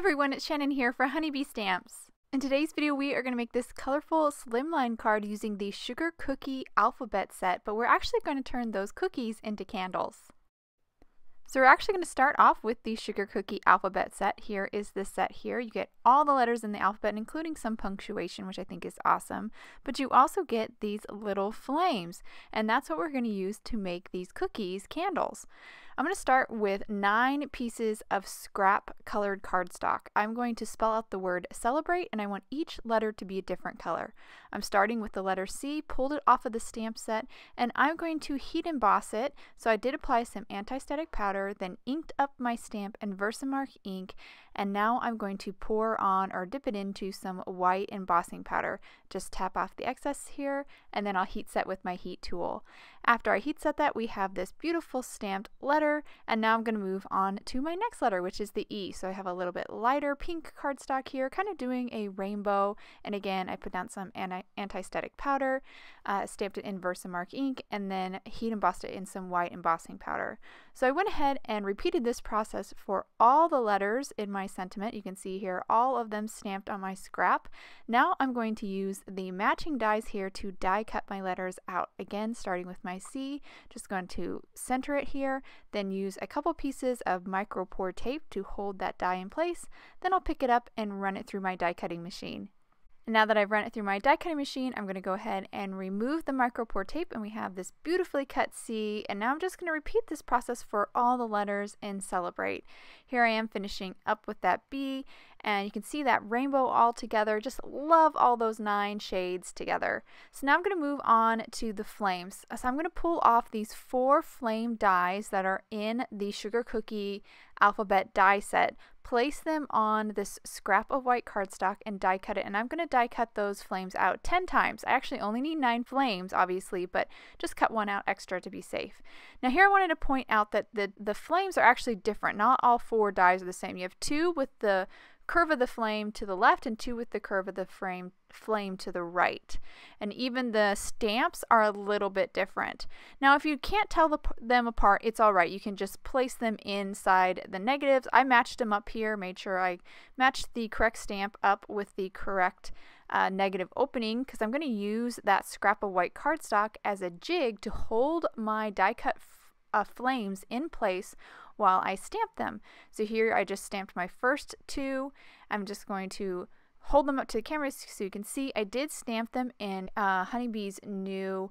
everyone, it's Channin here for Honeybee Stamps. In today's video, we are going to make this colorful slimline card using the Sugar Cookie Alphabet set, but we're actually going to turn those cookies into candles. So we're actually going to start off with the Sugar Cookie Alphabet set. Here is this set here. You get all the letters in the alphabet, including some punctuation, which I think is awesome. But you also get these little flames, and that's what we're going to use to make these cookies candles. I'm going to start with nine pieces of scrap colored cardstock. I'm going to spell out the word celebrate and I want each letter to be a different color. I'm starting with the letter C, pulled it off of the stamp set, and I'm going to heat emboss it. So I did apply some anti-static powder, then inked up my stamp in Versamark ink, and now I'm going to pour on or dip it into some white embossing powder. Just tap off the excess here, and then I'll heat set with my heat tool. After I heat set that, we have this beautiful stamped letter, and now I'm going to move on to my next letter, which is the E. So I have a little bit lighter pink cardstock here, kind of doing a rainbow, and again, I put down some anti anti-static powder, uh, stamped it in Versamark ink, and then heat embossed it in some white embossing powder. So I went ahead and repeated this process for all the letters in my sentiment. You can see here all of them stamped on my scrap. Now I'm going to use the matching dies here to die cut my letters out. Again, starting with my C, just going to center it here, then use a couple pieces of micropore tape to hold that die in place. Then I'll pick it up and run it through my die cutting machine. Now that I've run it through my die cutting machine, I'm going to go ahead and remove the micropore tape and we have this beautifully cut C. And now I'm just going to repeat this process for all the letters in Celebrate. Here I am finishing up with that B and you can see that rainbow all together. Just love all those nine shades together. So now I'm going to move on to the flames. Uh, so I'm going to pull off these four flame dies that are in the Sugar Cookie alphabet die set place them on this scrap of white cardstock and die cut it. And I'm going to die cut those flames out 10 times. I actually only need nine flames, obviously, but just cut one out extra to be safe. Now here I wanted to point out that the, the flames are actually different. Not all four dies are the same. You have two with the curve of the flame to the left and two with the curve of the frame flame to the right. And even the stamps are a little bit different. Now, if you can't tell the, them apart, it's all right. You can just place them inside the negatives. I matched them up here, made sure I matched the correct stamp up with the correct uh, negative opening because I'm going to use that scrap of white cardstock as a jig to hold my die cut uh, flames in place while I stamp them. So here I just stamped my first two. I'm just going to hold them up to the camera so you can see I did stamp them in uh, Honeybee's new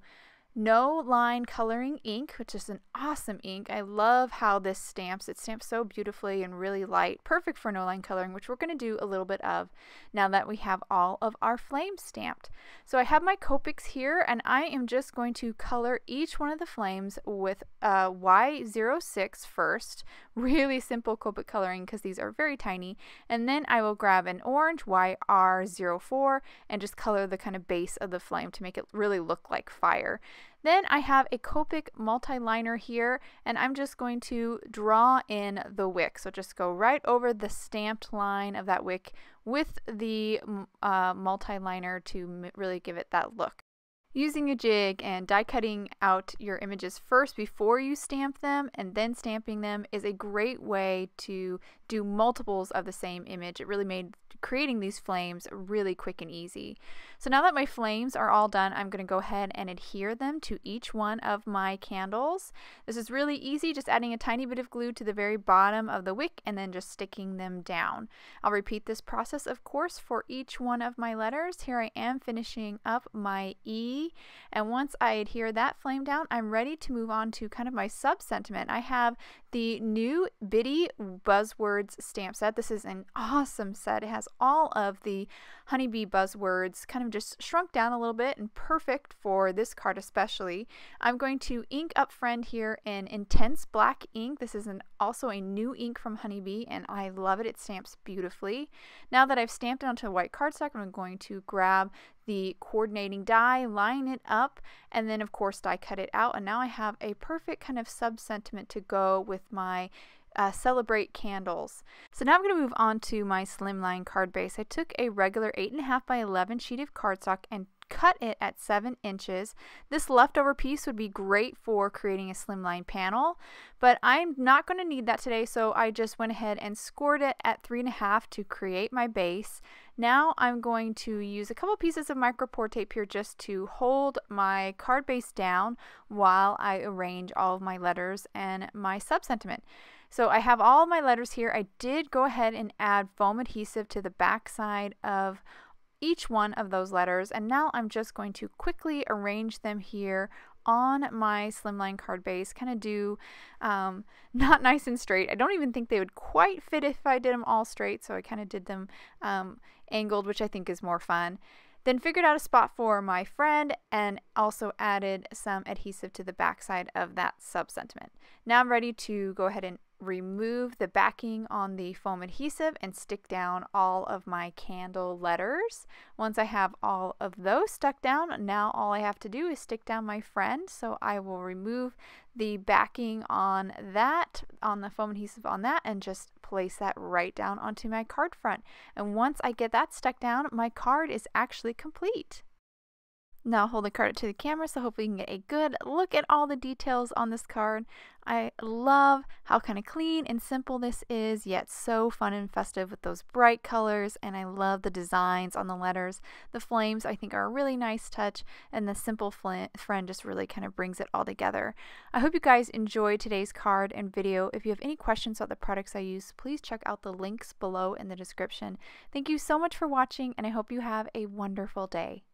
no Line Coloring Ink, which is an awesome ink. I love how this stamps. It stamps so beautifully and really light. Perfect for no line coloring, which we're going to do a little bit of now that we have all of our flames stamped. So I have my Copics here, and I am just going to color each one of the flames with uh, Y06 first. Really simple Copic coloring because these are very tiny. And then I will grab an orange YR04 and just color the kind of base of the flame to make it really look like fire. Then I have a Copic multi-liner here and I'm just going to draw in the wick. So just go right over the stamped line of that wick with the uh, multi-liner to really give it that look. Using a jig and die cutting out your images first before you stamp them and then stamping them is a great way to do multiples of the same image. It really made creating these flames really quick and easy. So now that my flames are all done, I'm going to go ahead and adhere them to each one of my candles. This is really easy, just adding a tiny bit of glue to the very bottom of the wick and then just sticking them down. I'll repeat this process, of course, for each one of my letters. Here I am finishing up my E, and once I adhere that flame down, I'm ready to move on to kind of my sub-sentiment. I have the new Bitty Buzzwords stamp set. This is an awesome set. It has all of the honeybee buzzwords kind of just shrunk down a little bit and perfect for this card especially. I'm going to ink up friend here in intense black ink. This is an, also a new ink from Honeybee and I love it. It stamps beautifully. Now that I've stamped it onto the white cardstock, I'm going to grab the coordinating die, line it up, and then of course die cut it out. And now I have a perfect kind of sub-sentiment to go with my uh, celebrate candles. So now I'm going to move on to my slimline card base. I took a regular 8.5 by 11 sheet of cardstock and cut it at 7 inches. This leftover piece would be great for creating a slimline panel, but I'm not going to need that today, so I just went ahead and scored it at 3.5 to create my base. Now I'm going to use a couple pieces of micropore tape here just to hold my card base down while I arrange all of my letters and my sub-sentiment. So I have all my letters here. I did go ahead and add foam adhesive to the back side of each one of those letters and now I'm just going to quickly arrange them here on my slimline card base kind of do um, not nice and straight I don't even think they would quite fit if I did them all straight so I kind of did them um, angled, which I think is more fun. Then figured out a spot for my friend and also added some adhesive to the backside of that sub sentiment. Now I'm ready to go ahead and remove the backing on the foam adhesive and stick down all of my candle letters. Once I have all of those stuck down, now all I have to do is stick down my friend. So I will remove the backing on that, on the foam adhesive on that, and just place that right down onto my card front. And once I get that stuck down, my card is actually complete. Now hold the card up to the camera so hopefully you can get a good look at all the details on this card. I love how kind of clean and simple this is, yet so fun and festive with those bright colors, and I love the designs on the letters. The flames I think are a really nice touch, and the simple friend just really kind of brings it all together. I hope you guys enjoyed today's card and video. If you have any questions about the products I use, please check out the links below in the description. Thank you so much for watching, and I hope you have a wonderful day.